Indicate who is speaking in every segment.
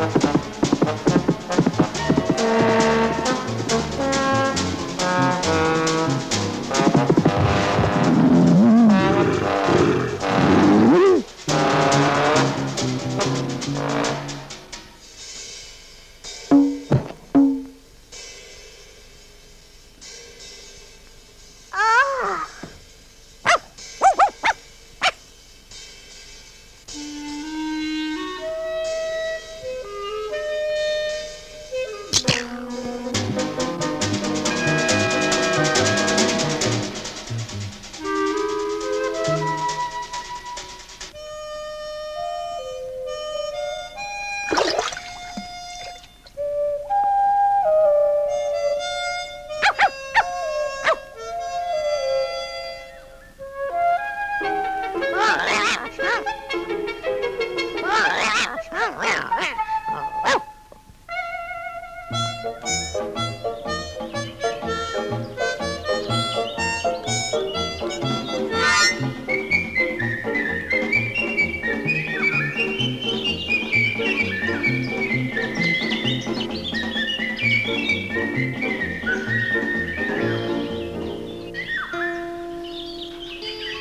Speaker 1: Thank you.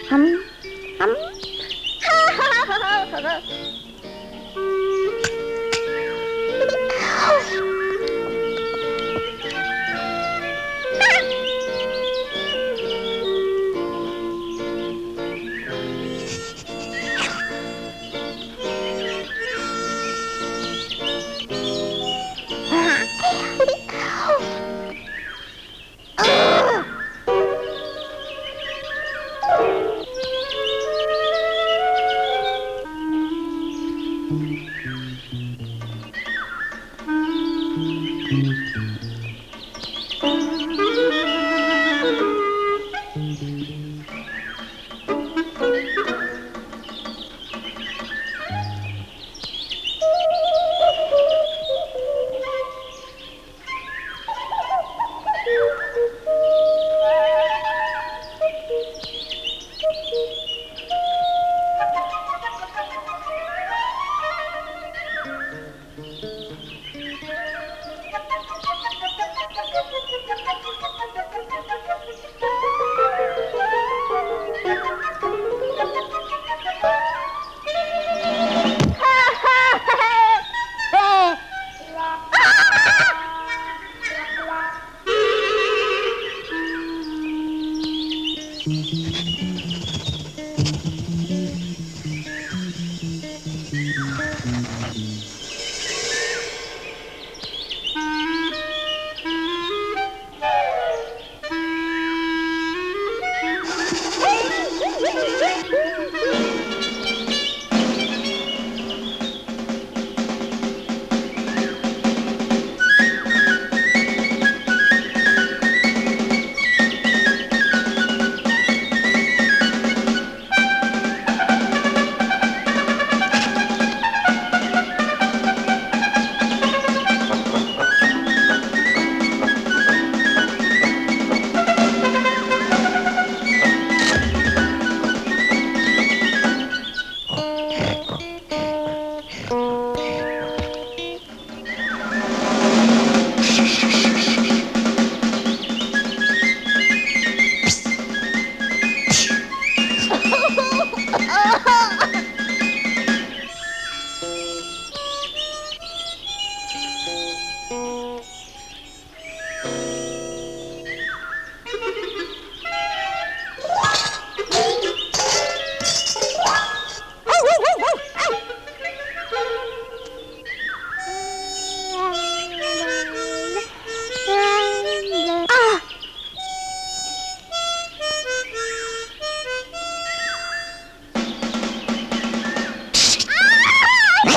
Speaker 1: हम हम Thank you.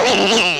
Speaker 1: Oh,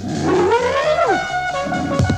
Speaker 1: Thank hum. you.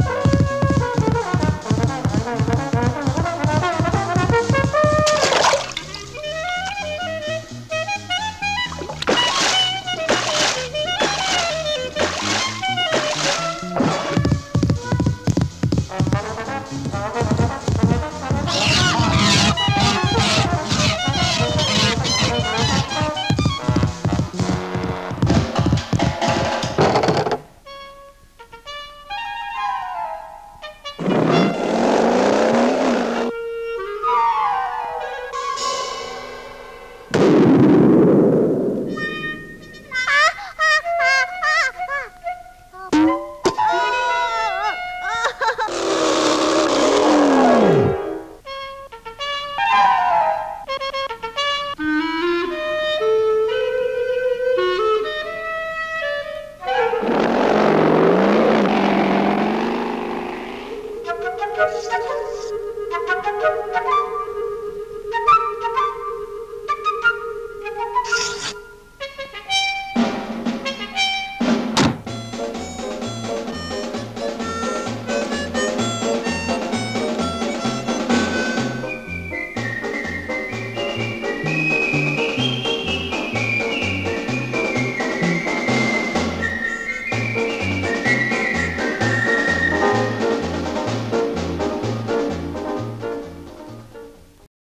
Speaker 1: Thank you.